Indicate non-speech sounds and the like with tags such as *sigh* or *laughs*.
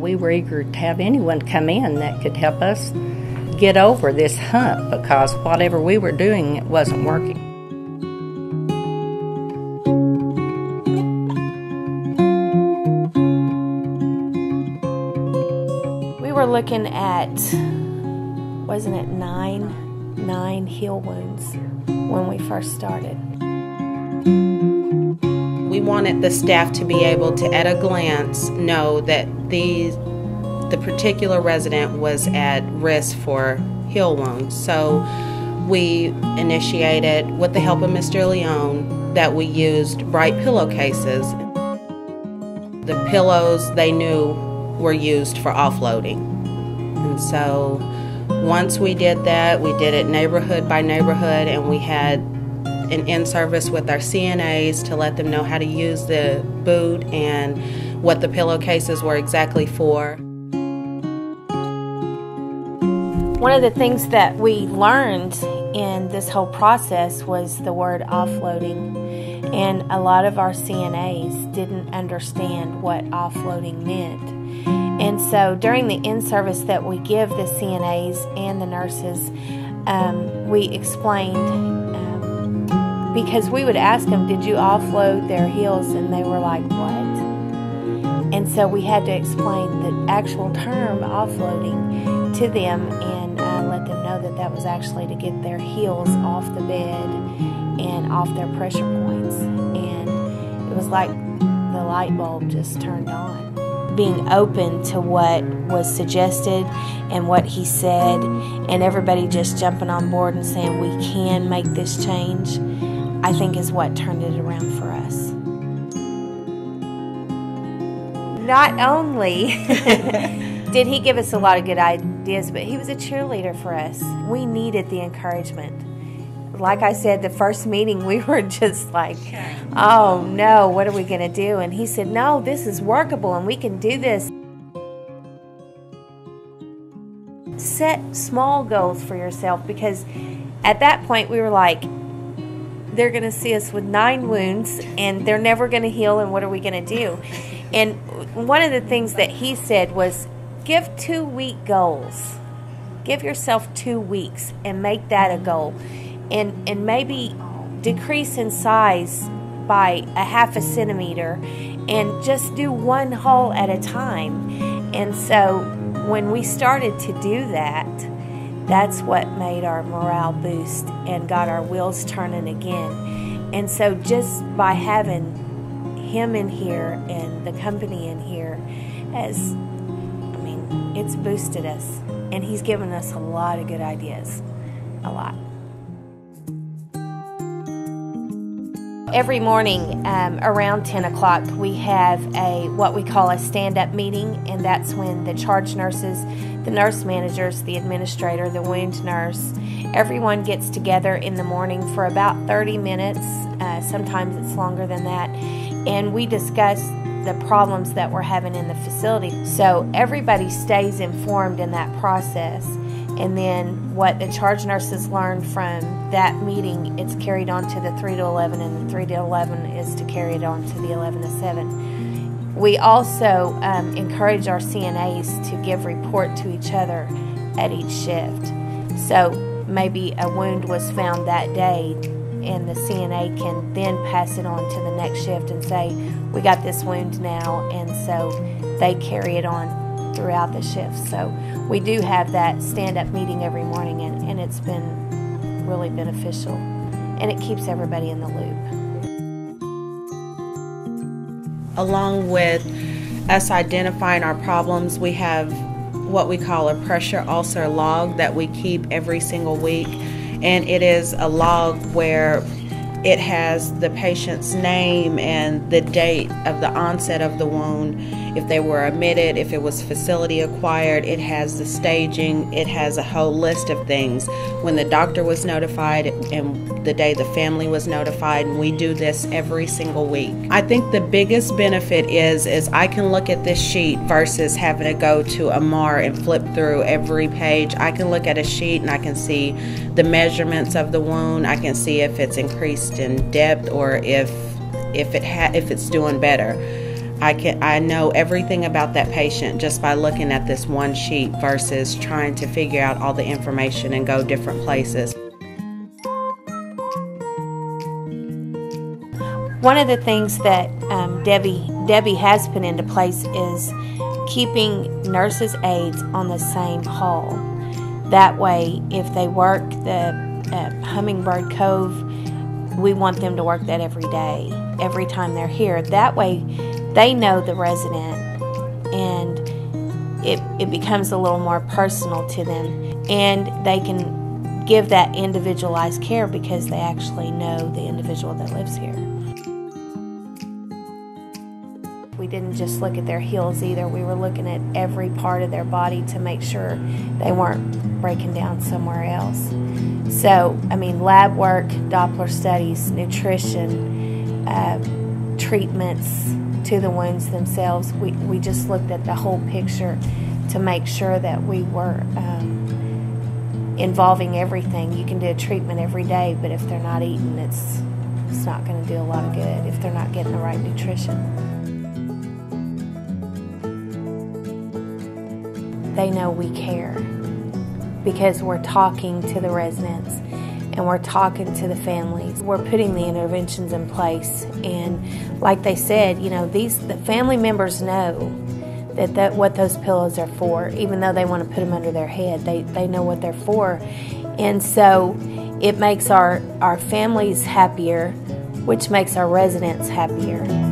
We were eager to have anyone come in that could help us get over this hump because whatever we were doing, it wasn't working. We were looking at, wasn't it nine, nine heel wounds when we first started. We wanted the staff to be able to, at a glance, know that these, the particular resident was at risk for heel wounds. So we initiated, with the help of Mr. Leone, that we used bright pillowcases. The pillows they knew were used for offloading. And so once we did that, we did it neighborhood by neighborhood, and we had an in service with our CNAs to let them know how to use the boot and what the pillowcases were exactly for. One of the things that we learned in this whole process was the word offloading. And a lot of our CNAs didn't understand what offloading meant. And so during the in service that we give the CNAs and the nurses, um, we explained because we would ask them, Did you offload their heels? And they were like, What? And so we had to explain the actual term offloading to them and uh, let them know that that was actually to get their heels off the bed and off their pressure points. And it was like the light bulb just turned on being open to what was suggested and what he said, and everybody just jumping on board and saying we can make this change, I think is what turned it around for us. Not only *laughs* did he give us a lot of good ideas, but he was a cheerleader for us. We needed the encouragement like I said, the first meeting, we were just like, oh no, what are we going to do? And he said, no, this is workable and we can do this. Set small goals for yourself because at that point we were like, they're going to see us with nine wounds and they're never going to heal, and what are we going to do? And one of the things that he said was, give two week goals. Give yourself two weeks and make that a goal and, and maybe decrease in size by a half a centimeter and just do one hole at a time. And so when we started to do that, that's what made our morale boost and got our wheels turning again. And so just by having him in here and the company in here has I mean, it's boosted us and he's given us a lot of good ideas. A lot. Every morning um, around 10 o'clock, we have a what we call a stand up meeting, and that's when the charge nurses, the nurse managers, the administrator, the wound nurse, everyone gets together in the morning for about 30 minutes. Uh, sometimes it's longer than that, and we discuss the problems that we're having in the facility. So everybody stays informed in that process and then what the charge nurses learned from that meeting, it's carried on to the 3 to 11, and the 3 to 11 is to carry it on to the 11 to 7. We also um, encourage our CNAs to give report to each other at each shift. So maybe a wound was found that day, and the CNA can then pass it on to the next shift and say, We got this wound now, and so they carry it on throughout the shift. So we do have that stand up meeting every morning, and, and it's been really beneficial. And it keeps everybody in the loop. Along with us identifying our problems, we have what we call a pressure ulcer log that we keep every single week. And it is a log where it has the patient's name and the date of the onset of the wound. If they were admitted, if it was facility acquired, it has the staging, it has a whole list of things. When the doctor was notified and the day the family was notified. And we do this every single week. I think the biggest benefit is is I can look at this sheet versus having to go to Amar and flip through every page. I can look at a sheet and I can see the measurements of the wound. I can see if it's increased in depth or if if it ha- if it's doing better. I can I know everything about that patient just by looking at this one sheet versus trying to figure out all the information and go different places. One of the things that um, Debbie Debbie has put into place is keeping nurses aides on the same hall. That way, if they work the uh, Hummingbird Cove, we want them to work that every day, every time they're here. That way, they know the resident and it, it becomes a little more personal to them and they can give that individualized care because they actually know the individual that lives here. We didn't just look at their heels either. We were looking at every part of their body to make sure they weren't breaking down somewhere else. So, I mean, lab work, Doppler studies, nutrition, uh, treatments, to the wounds themselves. We, we just looked at the whole picture to make sure that we were um, involving everything. You can do a treatment every day, but if they're not eating, it's it's not going to do a lot of good if they're not getting the right nutrition. They know we care because we're talking to the residents and we're talking to the families. We're putting the interventions in place, and like they said, you know, these the family members know that, that what those pillows are for, even though they want to put them under their head. They they know what they're for, and so it makes our our families happier, which makes our residents happier.